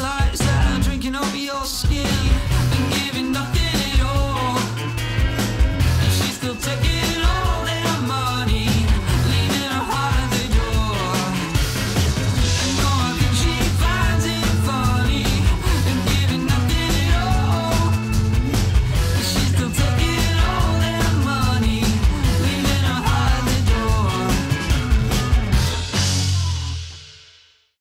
lights that are drinking over your skin.